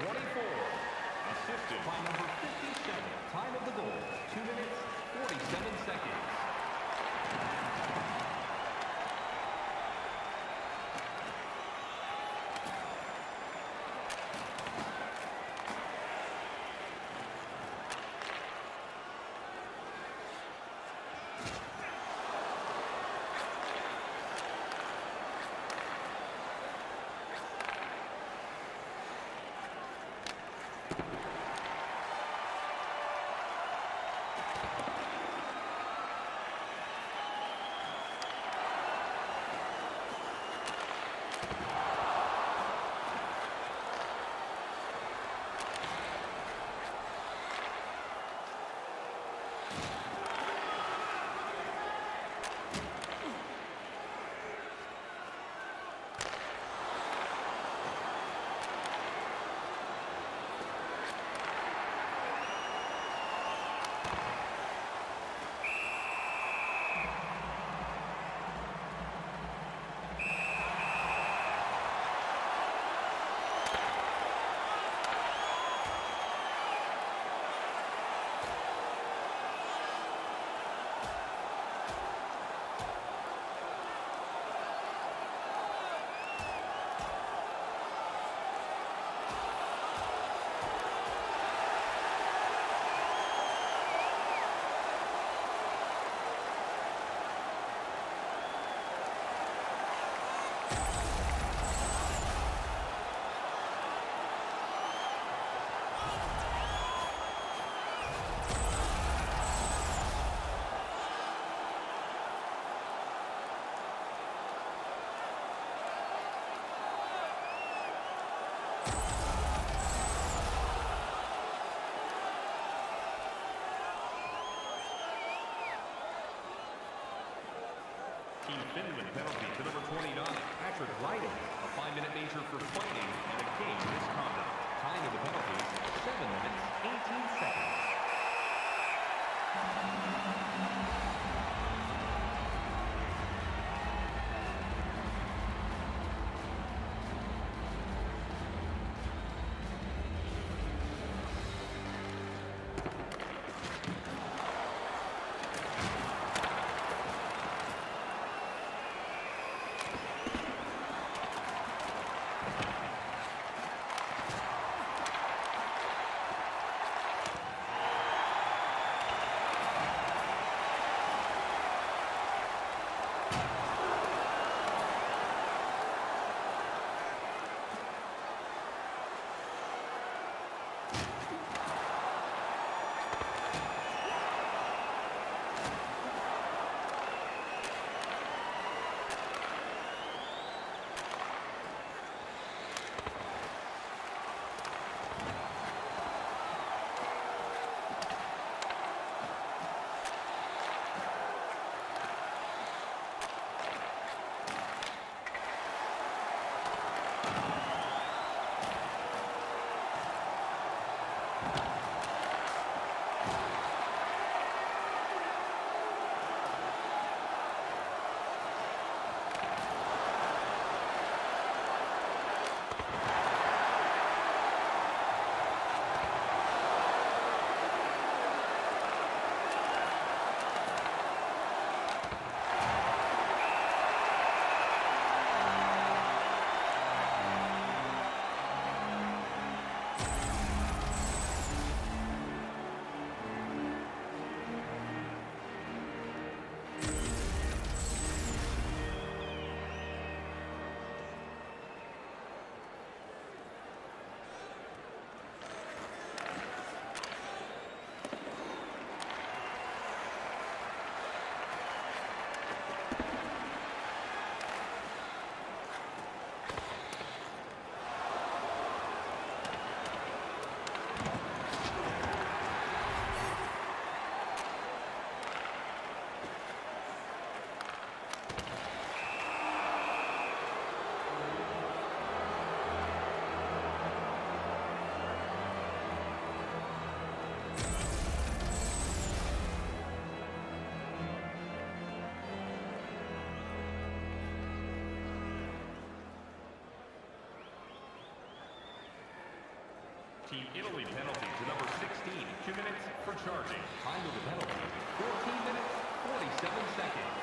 24. Assisted by number 57. Time of the goal, 2 minutes, 47 seconds. Finland penalty to number 29, Patrick Ryden. A five-minute major for fighting and a game misconduct. Time of the penalties, 7 minutes, 18 seconds. Team Italy penalty to number 16. Two minutes for charging. Time of the penalty, 14 minutes, 47 seconds.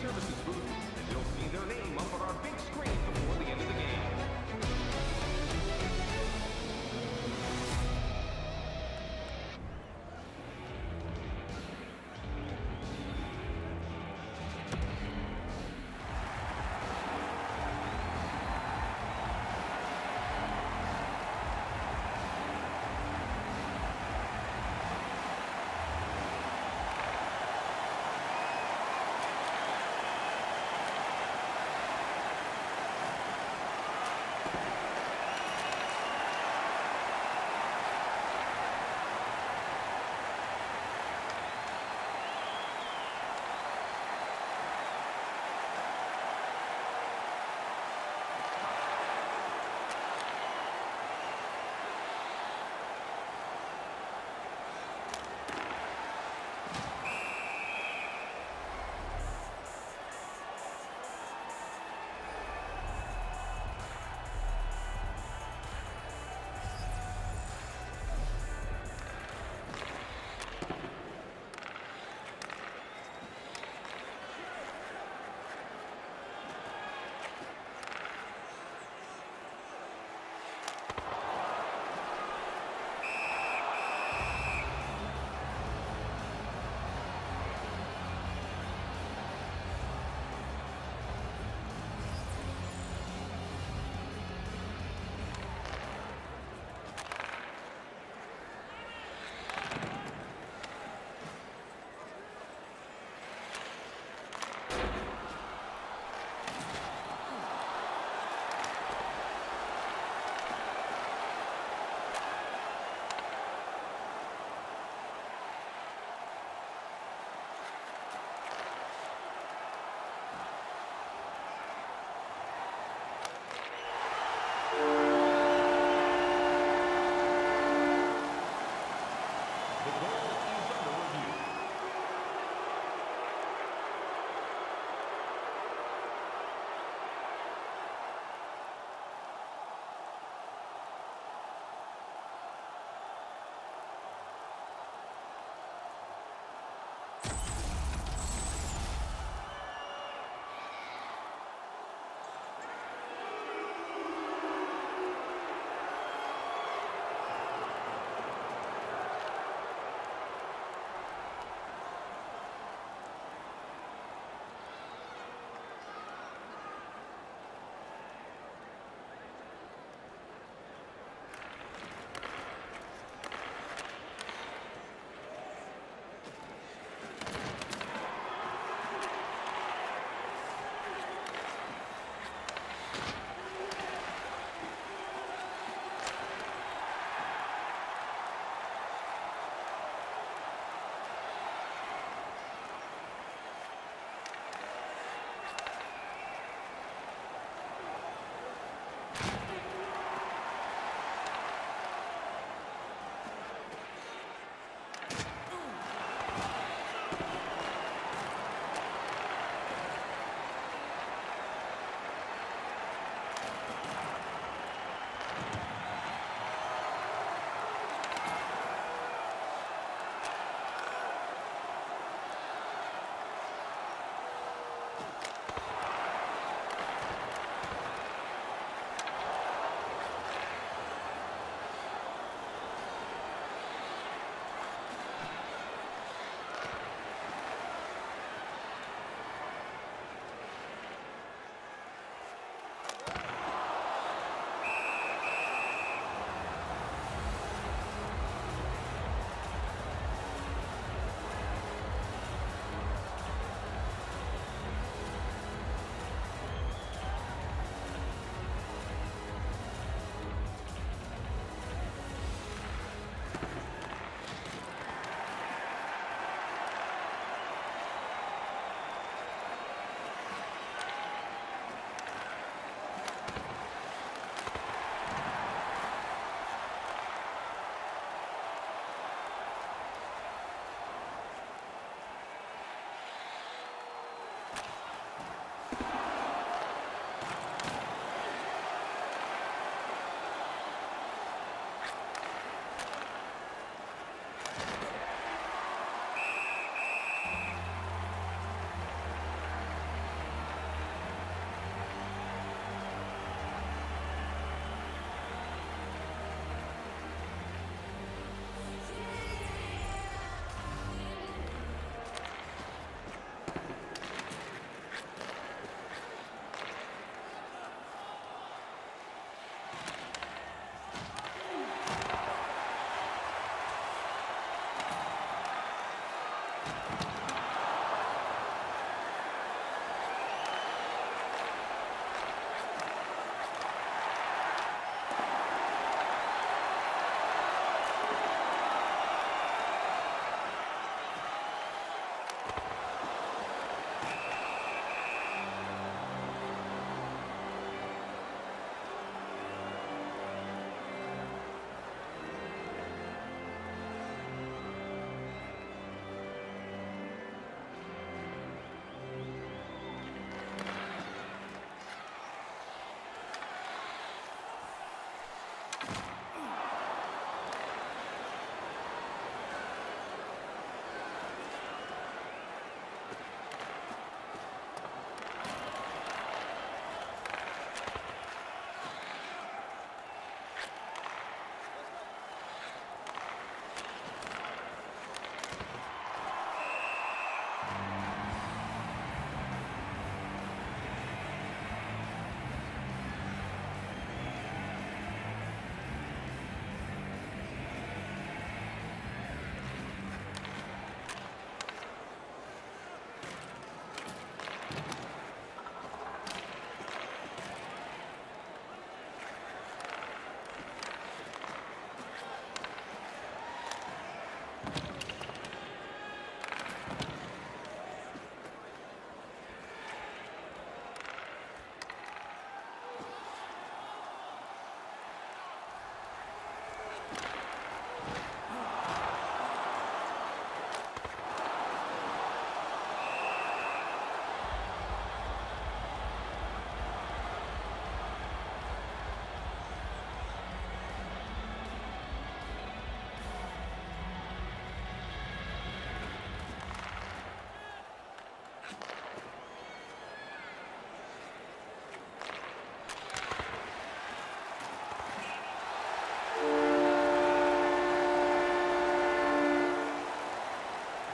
Services booth, and you'll see their name up on our big screen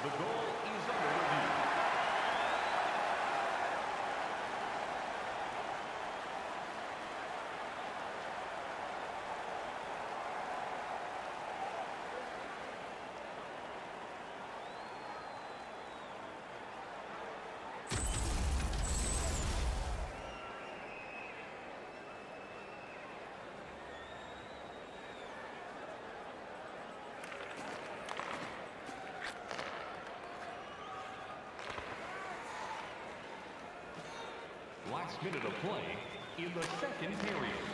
The goal. Minute of play in the second period.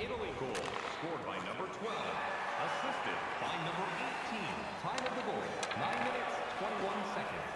Italy. Goal scored by number 12. Assisted by number 18. Time of the goal, 9 minutes, 21 seconds.